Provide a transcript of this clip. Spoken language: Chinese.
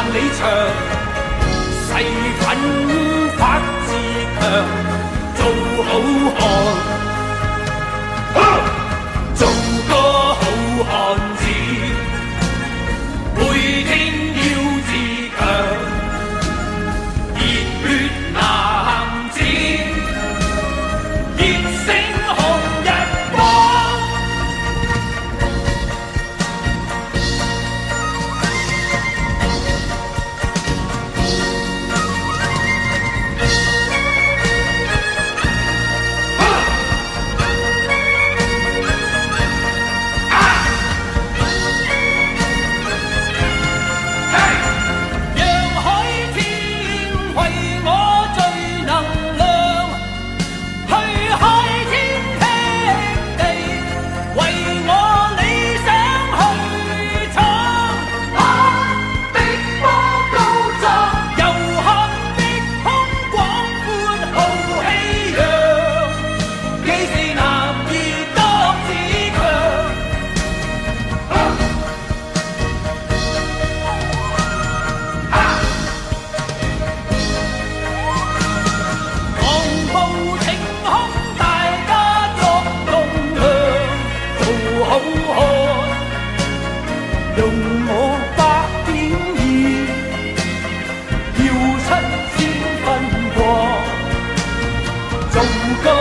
万里长势，奋发自强，做好汉。不够？